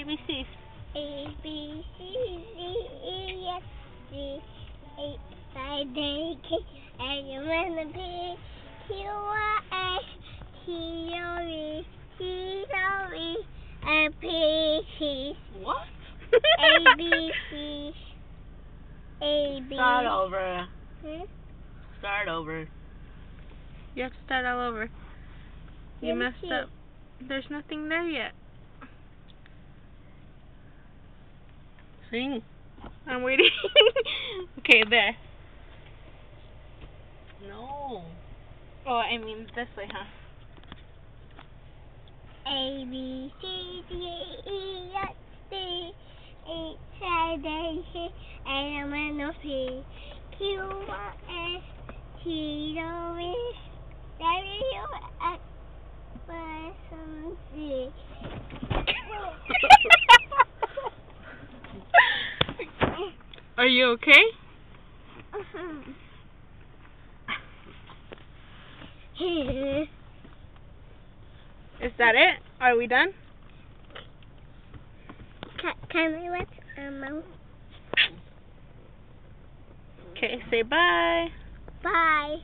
ABCs. A B C D E F G H I J K L M N P Q R S T U V C W E F P C What? A B C A B Start over. Hmm? Start over. You have to start all over. You messed up. There's nothing there yet. Sing. I'm waiting. okay, there. No. Oh, I mean this way, huh? A B C D E F G H I J K L M N P Q R S T U V W X Y Z. Are you okay? Is that it? Are we done? Can, can I let um, um, Okay, say bye. bye?